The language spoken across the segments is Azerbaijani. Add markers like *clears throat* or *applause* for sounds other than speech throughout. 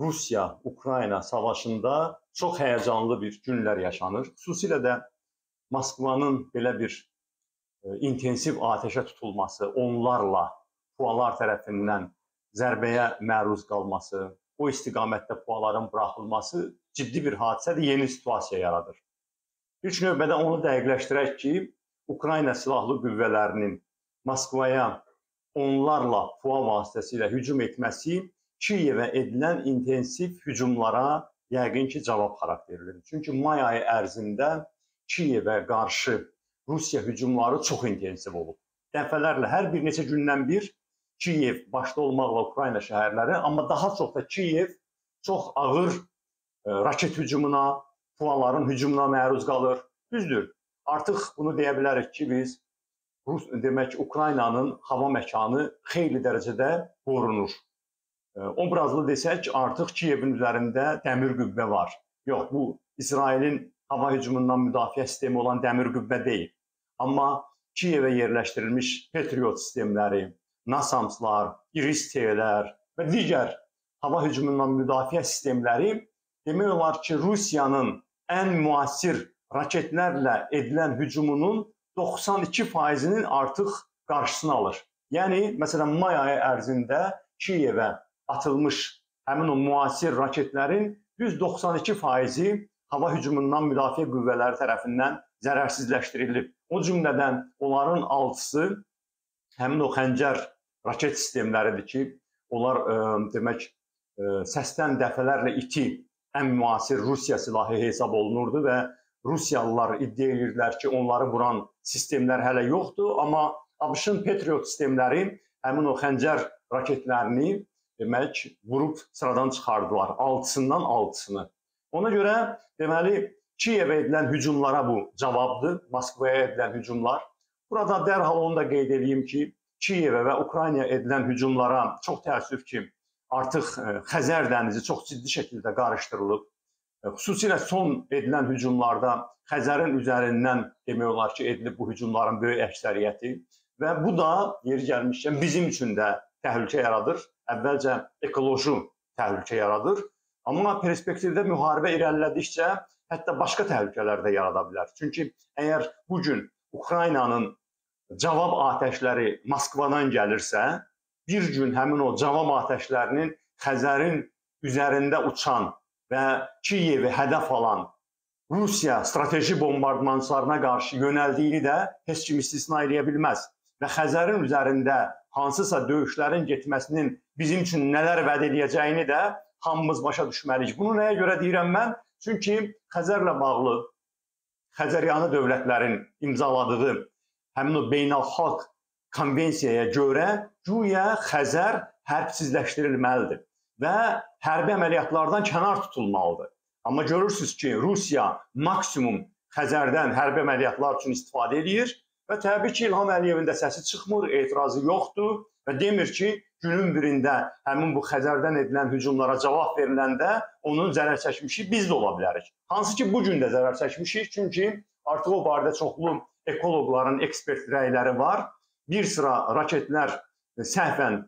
Rusiya-Ukrayna savaşında çox həyəcanlı bir günlər yaşanır. Xüsusilə də Moskvanın belə bir e, intensiv atəşə tutulması, onlarla pualar tərəfindən zərbəyə məruz qalması, o istiqamətdə puaların buraxılması ciddi bir hadisədir, yeni situasiya yaradır. İlk növbədə onu dəqiqləşdirək ki, Ukrayna silahlı qüvvələrinin Moskvaya onlarla PUA vasitəsilə hücum etməsi Kiyevə edilən intensiv hücumlara yəqin ki, cavab xarakterlidir. Çünki may ayı ərzində Kiyevə qarşı Rusiya hücumları çox intensiv olub. Dəfələrlə hər bir neçə gündən bir Kiyev başda olmaqla Ukrayna şəhərləri, amma daha çox da Kiyev çox ağır e, raket hücumuna, puanların hücumuna məruz qalır. Düzdür. Artıq bunu deyə bilərik ki, biz Rus demək Ukraynanın hava məkanı xeyli dərəcədə qorunur. Obrazlı desək, artıq Kiyevin üzərində dəmir qüvvə var. Yox, bu İsrailin hava hücumundan müdafiə sistemi olan dəmir qüvvə deyil. Amma Kiyevə yerləşdirilmiş Patriot sistemləri, NASAMS-lar, İRIS-T'lər və digər hava hücumundan müdafiə sistemləri demək olar ki, Rusiyanın ən müasir raketlərlə edilən hücumunun 92%-nin artıq qarşısını alır. Yəni, məsələn, may ayı ərzində Kiyevə atılmış həmin o müasir raketlərin 192%-i hava hücumundan müdafiə qüvvələri tərəfindən zərərsizləşdirilib. O cümlədən onların 6-sı həmin o xəncər raket sistemləridir ki, onlar ə, e, demək ə, e, səsdən dəfələrlə iti ən müasir Rusiya silahı hesab olunurdu və Rusiyalılar iddia edirdilər ki, onları vuran sistemlər hələ yoxdur, amma ABŞ-ın Patriot sistemləri həmin o xəncər raketlərini demək vurub sıradan çıxardılar, 6-sından 6-sını. Ona görə deməli Kiyevə edilən hücumlara bu cavabdır, Moskvaya edilən hücumlar. Burada dərhal onu da qeyd edeyim ki, Kiyevə və Ukraynaya edilən hücumlara çox təəssüf ki, artıq e, Xəzər dənizi çox ciddi şəkildə qarışdırılıb. E, xüsusilə son edilən hücumlarda Xəzərin üzərindən demək olar ki, edilib bu hücumların böyük əksəriyyəti və bu da yeri gəlmişkən bizim üçün də təhlükə yaradır. Əvvəlcə ekoloji təhlükə yaradır. Amma perspektivdə müharibə irəlilədikcə hətta başqa təhlükələr də yarada bilər. Çünki əgər bu gün Ukraynanın cavab atəşləri Moskvadan gəlirsə, bir gün həmin o cavab atəşlərinin Xəzərin üzərində uçan və Kiyevi hədəf alan Rusiya strateji bombardmançılarına qarşı yönəldiyini də heç kim istisna edə bilməz. Və Xəzərin üzərində hansısa döyüşlərin getməsinin bizim üçün nələr vəd edəcəyini də hamımız başa düşməliyik. Bunu nəyə görə deyirəm mən? Çünki Xəzərlə bağlı Xəzəryanı dövlətlərin imzaladığı həmin o beynəlxalq konvensiyaya görə güya Xəzər hərbsizləşdirilməlidir və hərbi əməliyyatlardan kənar tutulmalıdır. Amma görürsüz ki, Rusiya maksimum Xəzərdən hərbi əməliyyatlar üçün istifadə edir və təbii ki, İlham Əliyevin də səsi çıxmır, etirazı yoxdur və demir ki, günün birində həmin bu Xəzərdən edilən hücumlara cavab veriləndə onun zərər çəkmişi biz də ola bilərik. Hansı ki, bu gün də zərər çəkmişik, çünki artıq o barədə çoxlu ekoloqların ekspert rəyləri var. Bir sıra raketlər səhvən e,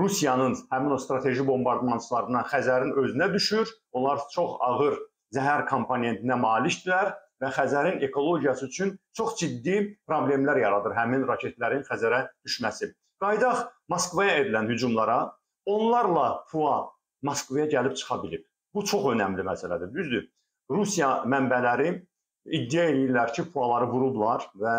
Rusiyanın həmin o strateji bombardmançılarından Xəzərin özünə düşür. Onlar çox ağır zəhər komponentinə malikdirlər və Xəzərin ekologiyası üçün çox ciddi problemlər yaradır həmin raketlərin Xəzərə düşməsi. Qaydaq Moskvaya edilən hücumlara onlarla PUA Moskvaya gəlib çıxa bilib. Bu çox önəmli məsələdir. Düzdür? Rusiya mənbələri iddia edirlər ki, puaları vurublar və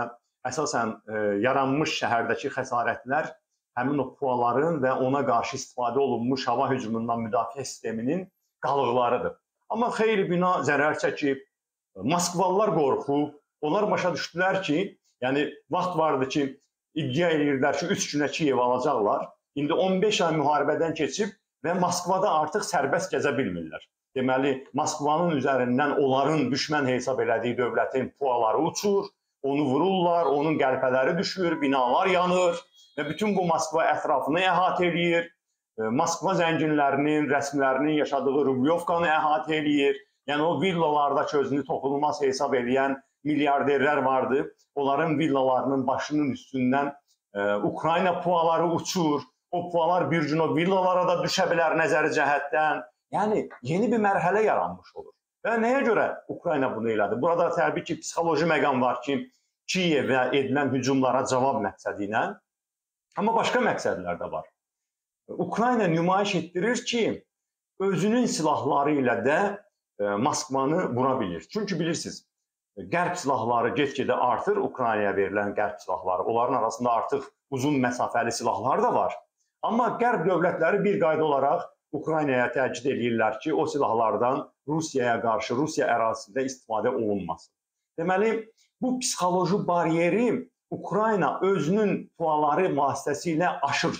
əsasən e, yaranmış şəhərdəki xəsarətlər həmin o puaların və ona qarşı istifadə olunmuş hava hücumundan müdafiə sisteminin qalıqlarıdır. Amma xeyli bina zərər çəkib, Moskvalılar qorxub, onlar başa düşdülər ki, yəni vaxt vardı ki, iddia edirdilər ki, 3 günə Kiyev alacaqlar. İndi 15 ay müharibədən keçib və Moskvada artıq sərbəst gəzə bilmirlər. Deməli, Moskvanın üzərindən onların düşmən hesab elədiyi dövlətin puaları uçur, onu vururlar, onun qəlpələri düşür, binalar yanır və bütün bu Moskva ətrafını əhatə eləyir. E, Moskva zənginlərinin, rəsmilərinin yaşadığı Rublyovkanı əhatə eləyir. Yəni o villalarda özünü toxunulmaz hesab edən milyarderlər vardı. Onların villalarının başının üstündən e, Ukrayna puaları uçur o pualar bir gün o villalara da düşə bilər nəzəri cəhətdən. Yəni yeni bir mərhələ yaranmış olur. Və nəyə görə Ukrayna bunu elədi? Burada təbii ki, psixoloji məqam var ki, Kiyevə edilən hücumlara cavab məqsədi ilə, amma başqa məqsədlər də var. Ukrayna nümayiş etdirir ki, özünün silahları ilə də e, Moskvanı vura bilir. Çünki bilirsiniz, qərb silahları get-gedə artır, Ukraynaya verilən qərb silahları. Onların arasında artıq uzun məsafəli silahlar da var. Amma qərb dövlətləri bir qayda olaraq Ukraynaya təkid edirlər ki, o silahlardan Rusiyaya qarşı Rusiya ərazisində istifadə olunmasın. Deməli, bu psixoloji bariyeri Ukrayna özünün planları vasitəsilə aşır.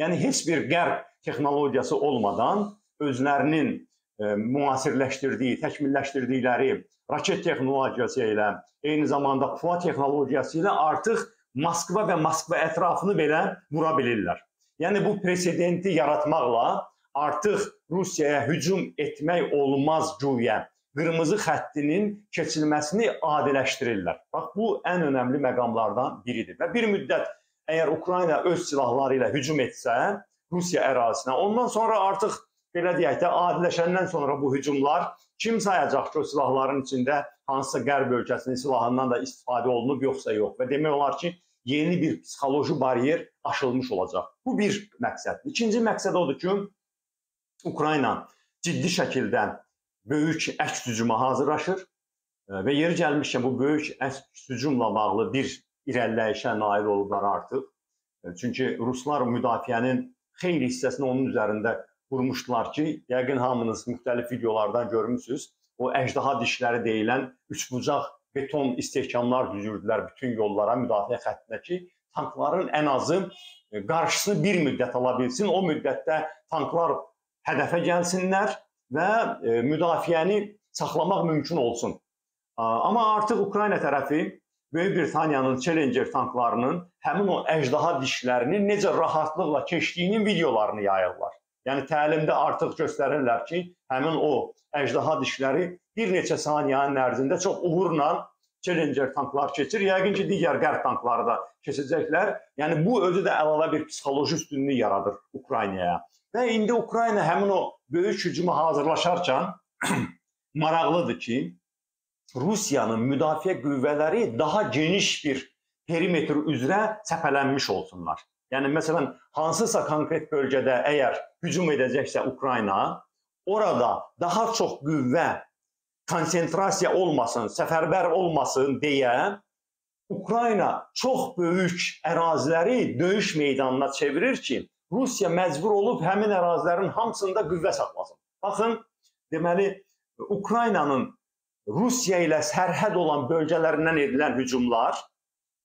Yəni heç bir qərb texnologiyası olmadan özlərinin e, müasirləşdirdiyi, təkmilləşdirdikləri raket texnologiyası ilə, eyni zamanda PUA texnologiyası ilə artıq Moskva və Moskva ətrafını belə vura bilirlər. Yəni bu presedenti yaratmaqla artıq Rusiyaya hücum etmək olmaz güya qırmızı xəttinin keçilməsini adiləşdirirlər. Bax bu ən önəmli məqamlardan biridir. Və bir müddət əgər Ukrayna öz silahları ilə hücum etsə Rusiya ərazisinə, ondan sonra artıq belə deyək də adiləşəndən sonra bu hücumlar kim sayacaq ki, o silahların içində hansısa qərb ölkəsinin silahından da istifadə olunub yoxsa yox və demək olar ki, yeni bir psixoloji bariyer aşılmış olacaq. Bu bir məqsəddir. İkinci məqsəd odur ki, Ukrayna ciddi şəkildə böyük əks hücuma hazırlaşır və yeri gəlmişkən bu böyük əks hücumla bağlı bir irəliləyişə nail olublar artıq. Çünki ruslar müdafiənin xeyli hissəsini onun üzərində qurmuşdular ki, yəqin hamınız müxtəlif videolardan görmüsünüz. O əjdaha dişləri deyilən üçbucaq beton istehkamlar düzürdülər bütün yollara, müdafiə xəttinə ki, tankların ən azı e, qarşısını bir müddət ala bilsin. O müddətdə tanklar hədəfə gəlsinlər və e, müdafiəni saxlamaq mümkün olsun. Amma artıq Ukrayna tərəfi Böyük Britaniyanın Challenger tanklarının həmin o əjdaha dişlərinin necə rahatlıqla keçdiyinin videolarını yayırlar. Yəni təlimdə artıq göstərirlər ki, həmin o əjdaha dişləri bir neçə saniyənin ərzində çox uğurla Challenger tanklar keçir. Yəqin ki, digər qərb tankları da keçəcəklər. Yəni bu özü də əlavə bir psixoloji üstünlük yaradır Ukraynaya. Və indi Ukrayna həmin o böyük hücuma hazırlaşarkən *clears throat* maraqlıdır ki, Rusiyanın müdafiə qüvvələri daha geniş bir perimetr üzrə səpələnmiş olsunlar. Yəni məsələn, hansısa konkret bölgədə əgər hücum edəcəksə Ukrayna, orada daha çox qüvvə konsentrasiya olmasın, səfərbər olmasın deyə Ukrayna çox böyük əraziləri döyüş meydanına çevirir ki, Rusiya məcbur olub həmin ərazilərin hamısında qüvvə saxlasın. Baxın, deməli Ukraynanın Rusiya ilə sərhəd olan bölgələrindən edilən hücumlar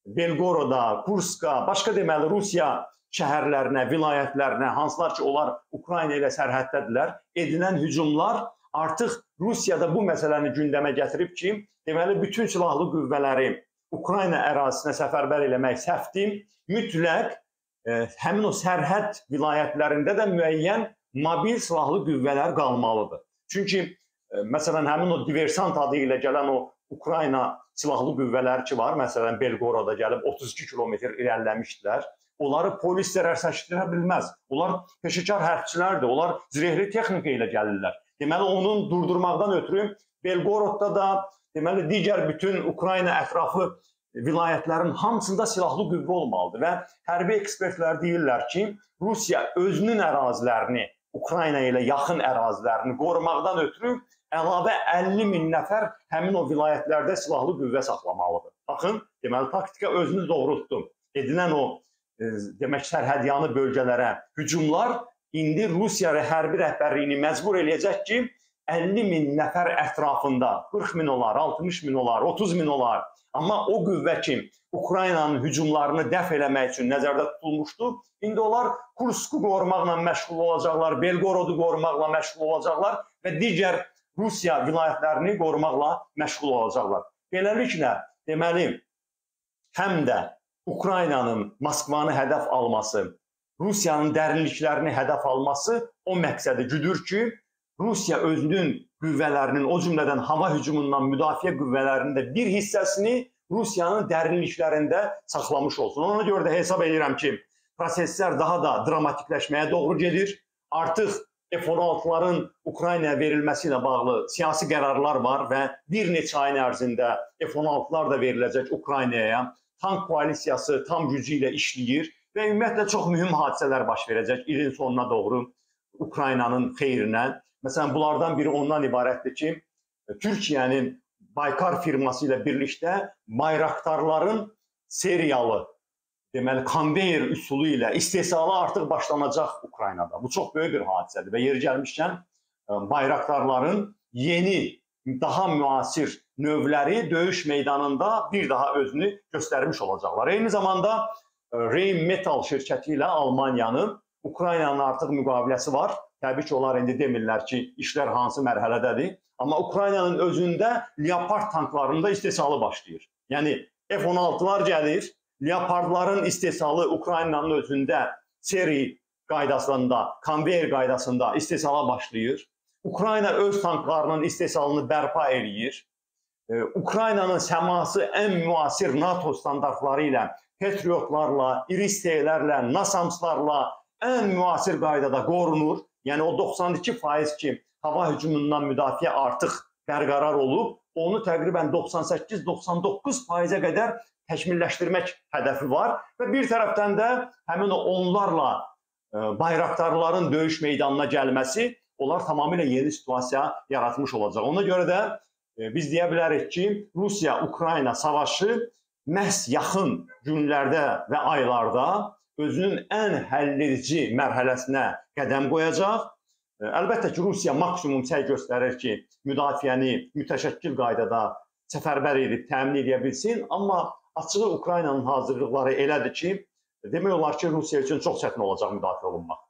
Belgoroda, Kurska, başqa deməli Rusiya şəhərlərinə, vilayətlərinə, hansılar ki, onlar Ukrayna ilə sərhəddədirlər, edilən hücumlar artıq Rusiyada bu məsələni gündəmə gətirib ki, deməli bütün silahlı qüvvələri Ukrayna ərazisinə səfərbər eləmək səhvdir. Mütləq e, həmin o sərhəd vilayətlərində də müəyyən mobil silahlı qüvvələr qalmalıdır. Çünki e, məsələn həmin o diversant adı ilə gələn o Ukrayna silahlı qüvvələri ki var, məsələn Belqorada gəlib 32 kilometr irəliləmişdilər. Onları polis zərərsəkləşdirə bilməz. Onlar peşəkar hərbçilərdir. Onlar zirehli texnika ilə gəlirlər. Deməli onun durdurmaqdan ötürü Belgorodda da, deməli digər bütün Ukrayna ətrafı vilayətlərin hamısında silahlı qüvvə olmalıdır və hərbi ekspertlər deyirlər ki, Rusiya özünün ərazilərini, Ukrayna ilə yaxın ərazilərini qorumaqdan ötürü əlavə 50 min nəfər həmin o vilayətlərdə silahlı qüvvə saxlamalıdır. Baxın, deməli taktika özünü doğrultdu. Edilən o e, demək sərhədyanı bölgələrə hücumlar indi Rusiya hərbi rəhbərliyini məcbur eləyəcək ki, 50 min nəfər ətrafında 40 min olar, 60 min olar, 30 min olar. Amma o qüvvə ki, Ukraynanın hücumlarını dəf eləmək üçün nəzərdə tutulmuşdu, indi onlar Kursku qorumaqla məşğul olacaqlar, Belgorodu qorumaqla məşğul olacaqlar və digər Rusiya vilayətlərini qorumaqla məşğul olacaqlar. Beləliklə, deməli, həm də Ukraynanın Moskvanı hədəf alması, Rusiyanın dərinliklərini hədəf alması o məqsədi güdür ki, Rusiya özünün qüvvələrinin, o cümlədən hava hücumundan müdafiə qüvvələrinin də bir hissəsini Rusiyanın dərinliklərində saxlamış olsun. Ona görə də hesab edirəm ki, proseslər daha da dramatikləşməyə doğru gedir. Artıq F-16-ların Ukraynaya verilməsi ilə bağlı siyasi qərarlar var və bir neçə ayın ərzində F-16-lar da veriləcək Ukraynaya. Tank koalisiyası tam gücü ilə işləyir və ümumiyyətlə çox mühüm hadisələr baş verəcək ilin sonuna doğru Ukraynanın xeyrinə. Məsələn, bunlardan biri ondan ibarətdir ki, Türkiyənin Baykar firması ilə birlikdə bayraktarların seriyalı deməli konveyer üsulu ilə istehsalı artıq başlanacaq Ukraynada. Bu çox böyük bir hadisədir və yeri gəlmişkən e, bayraktarların yeni daha müasir növləri döyüş meydanında bir daha özünü göstərmiş olacaqlar. Eyni zamanda e, Rain Metal şirkəti ilə Almaniyanın Ukraynanın artıq müqaviləsi var. Təbii ki, onlar indi demirlər ki, işlər hansı mərhələdədir. Amma Ukraynanın özündə Leopard tanklarında istehsalı başlayır. Yəni F-16-lar gəlir, Leopardların istehsalı Ukraynanın özündə seri qaydasında, konveyer qaydasında istehsala başlayır. Ukrayna öz tanklarının istehsalını bərpa eləyir. Ee, Ukraynanın səması ən müasir NATO standartları ilə, Patriotlarla, İristeylərlə, NASAMS-larla ən müasir qaydada qorunur. Yəni o 92% ki, hava hücumundan müdafiə artıq bərqərar olub, onu təqribən 98-99%-ə qədər təkmilləşdirmək hədəfi var və bir tərəfdən də həmin o onlarla e, bayraqdarların döyüş meydanına gəlməsi onlar tamamilə yeni situasiya yaratmış olacaq. Ona görə də e, biz deyə bilərik ki, Rusiya-Ukrayna savaşı məhz yaxın günlərdə və aylarda özünün ən həlledici mərhələsinə qədəm qoyacaq. E, əlbəttə ki, Rusiya maksimum səy göstərir ki, müdafiəni mütəşəkkil qaydada səfərbər edib təmin edə bilsin, amma açığı Ukraynanın hazırlıqları elədir ki, demək olar ki, Rusiya üçün çox çətin olacaq müdafiə olunmaq.